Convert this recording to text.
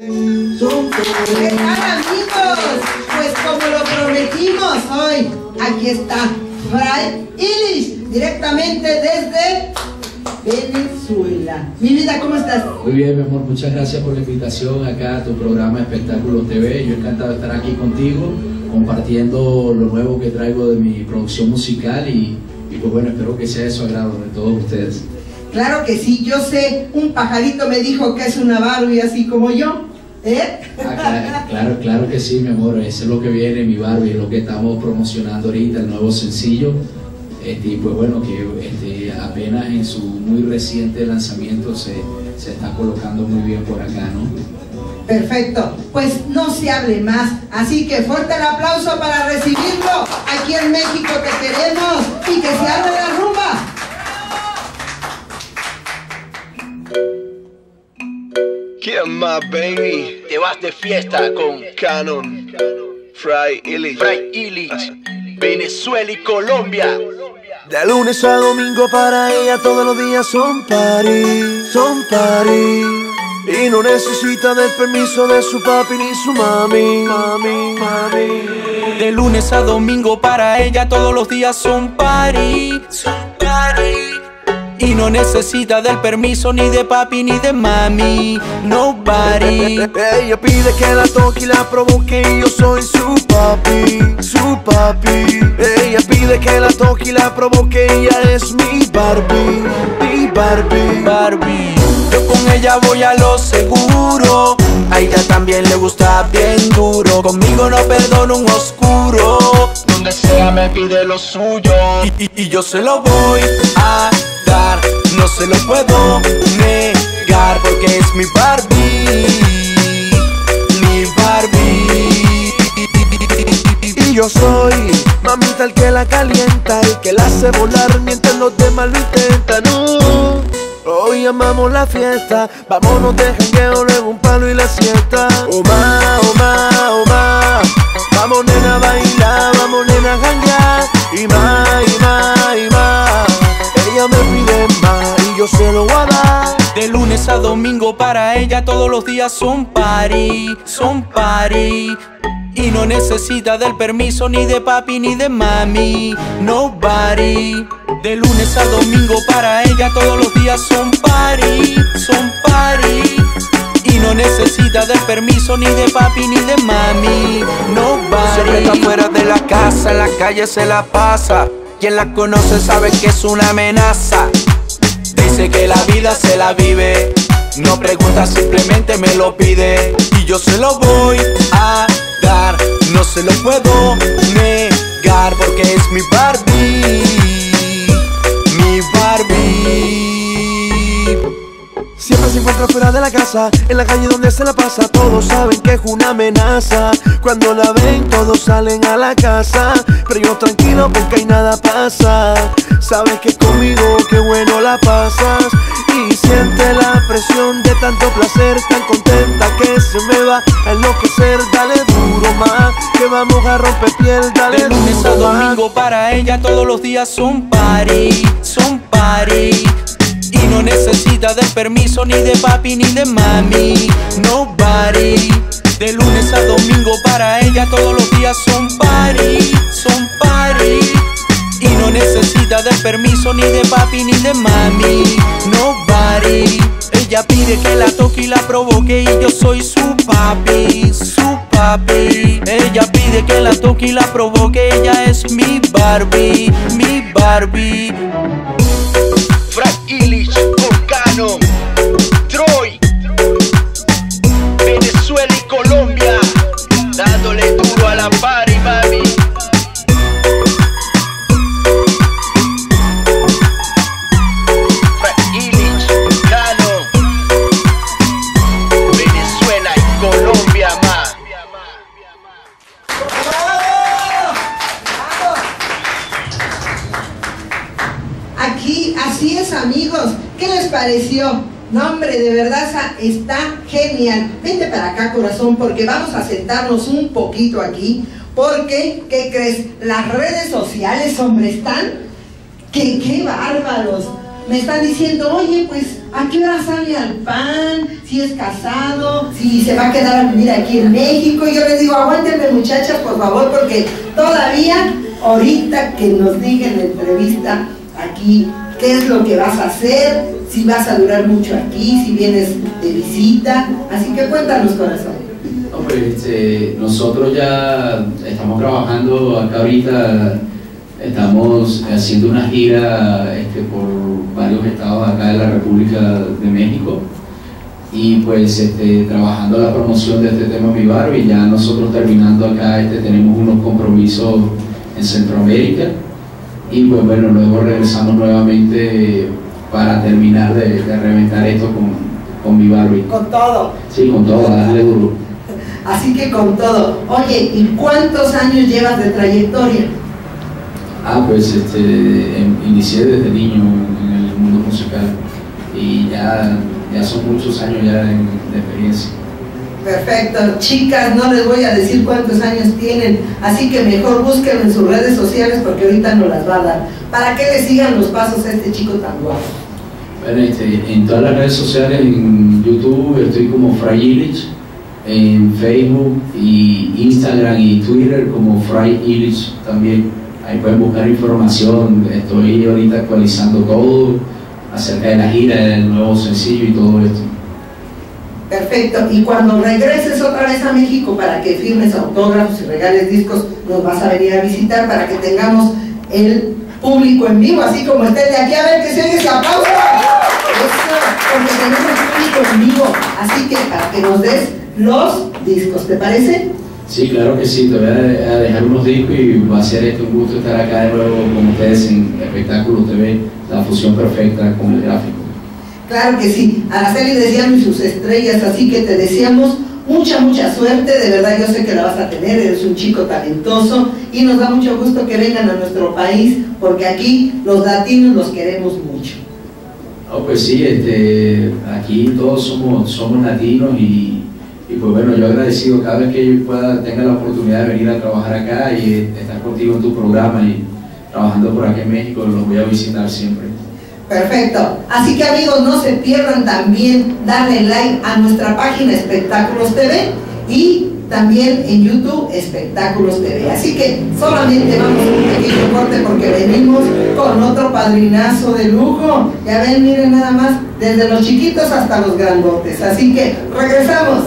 ¿Qué tal amigos? Pues como lo prometimos hoy, aquí está Fray Illich, directamente desde Venezuela. Mi vida, ¿cómo estás? Muy bien, mi amor, muchas gracias por la invitación acá a tu programa Espectáculos TV. Yo encantado de estar aquí contigo, compartiendo lo nuevo que traigo de mi producción musical y, y pues bueno, espero que sea de su agrado de todos ustedes. Claro que sí, yo sé, un pajarito me dijo que es una Barbie así como yo. ¿Eh? Ah, claro, claro, claro que sí, mi amor, eso es lo que viene, mi Barbie, es lo que estamos promocionando ahorita, el nuevo sencillo. Este, y pues bueno, que este, apenas en su muy reciente lanzamiento se, se está colocando muy bien por acá, ¿no? Perfecto, pues no se hable más, así que fuerte el aplauso para recibirlo. Aquí en México te queremos y que se arme la rumba. ¿Quién más, baby? Te vas de fiesta con Canon, Fry Illich. Venezuela y Colombia. De lunes a domingo para ella todos los días son party, son party. Y no necesita del permiso de su papi ni su mami, mami, mami. De lunes a domingo para ella todos los días son party, son party. Y no necesita del permiso ni de papi ni de mami, nobody. Ella pide que la toque y la provoque y yo soy su papi, su papi. Ella pide que la toque y la provoque ella es mi Barbie, mi Barbie. Barbie. Yo con ella voy a lo seguro. A ella también le gusta bien duro. Conmigo no perdono un oscuro. Pide lo suyo. Y, y- y yo se lo voy a dar. No se lo puedo negar porque es mi Barbie. Mi Barbie. Y yo soy mamita el que la calienta, el que la hace volar mientras los demás lo intentan. Uh, hoy amamos la fiesta, vámonos de jangueo, luego un palo y la siesta. Ella todos los días son party, son party. Y no necesita del permiso ni de papi ni de mami, nobody. De lunes a domingo para ella todos los días son party, son party. Y no necesita del permiso ni de papi ni de mami, Siempre está nobody. fuera de la casa, en la calle se la pasa. Quien la conoce sabe que es una amenaza. Dice que la vida se la vive. No pregunta, simplemente me lo pide. Y yo se lo voy a dar. No se lo puedo negar porque es mi Barbie. Mi Barbie. Siempre se encuentra fuera de la casa, en la calle donde se la pasa. Todos saben que es una amenaza. Cuando la ven, todos salen a la casa. Pero yo tranquilo porque ahí nada pasa. Sabes que conmigo, qué bueno la pasas. Y siente la presión de tanto placer, tan contenta que se me va a enloquecer. Dale duro más, que vamos a romper piel. Dale De lunes a duro más. domingo para ella todos los días son party, son party. Y no necesita del permiso ni de papi ni de mami, nobody. De lunes a domingo para ella todos los días son party, son party. Y no necesita del permiso ni de papi ni de mami, nobody. Ella pide que la toque y la provoque y yo soy su papi, su papi. Ella pide que la toque y la provoque, ella es mi Barbie, mi Barbie. Con pareció? No hombre, de verdad está genial. Vente para acá corazón porque vamos a sentarnos un poquito aquí. Porque, ¿qué crees? Las redes sociales, hombre, están... que qué bárbaros! me están diciendo, oye, pues, ¿a qué hora sale al pan? Si es casado, si se va a quedar a vivir aquí en México. Y yo les digo, aguántenme muchachas, por favor, porque todavía, ahorita que nos diga en la entrevista aquí qué es lo que vas a hacer, si vas a durar mucho aquí, si vienes de visita. Así que cuéntanos, corazón. Hombre, este, nosotros ya estamos trabajando acá ahorita, estamos haciendo una gira este, por varios estados acá de la República de México y pues este, trabajando la promoción de este tema Mi Barrio y ya nosotros terminando acá este, tenemos unos compromisos en Centroamérica y pues bueno, luego regresamos nuevamente para terminar de, de reventar esto con, con Mi Barrio. Con todo. Sí, con todo, darle duro. Así que con todo. Oye, ¿y cuántos años llevas de trayectoria? Ah, pues este, em- inicié desde niño en el mundo musical y ya, ya son muchos años ya de, de experiencia. Perfecto, chicas, no les voy a decir cuántos años tienen, así que mejor búsquenlo en sus redes sociales porque ahorita no las va a dar, para que le sigan los pasos a este chico tan guapo. Bueno, este, en todas las redes sociales, en YouTube estoy como Fray en Facebook y Instagram y Twitter como Fray Illich también. Ahí pueden buscar información, estoy ahorita actualizando todo acerca de la gira, del nuevo sencillo y todo esto. Perfecto, y cuando regreses otra vez a México para que firmes autógrafos y regales discos, nos vas a venir a visitar para que tengamos el público en vivo, así como está el de aquí, a ver que se oye ese aplauso. Eso, porque tenemos público en vivo, así que para que nos des los discos, ¿te parece? Sí, claro que sí, te voy a de- a dejar unos discos y va a ser este un gusto estar acá de nuevo con ustedes en Espectáculo TV, la fusión perfecta con el gráfico. Claro que sí, Araceli deseamos sus estrellas, así que te deseamos mucha, mucha suerte, de verdad yo sé que la vas a tener, eres un chico talentoso y nos da mucho gusto que vengan a nuestro país porque aquí los latinos los queremos mucho. Oh, pues sí, este, aquí todos somos, somos latinos y, y pues bueno, yo agradecido cada vez que yo pueda, tenga la oportunidad de venir a trabajar acá y estar contigo en tu programa y trabajando por aquí en México, los voy a visitar siempre. Perfecto, así que amigos no se pierdan también darle like a nuestra página Espectáculos TV y también en YouTube Espectáculos TV. Así que solamente vamos a un pequeño corte porque venimos con otro padrinazo de lujo. Ya ven, miren nada más, desde los chiquitos hasta los grandotes. Así que regresamos.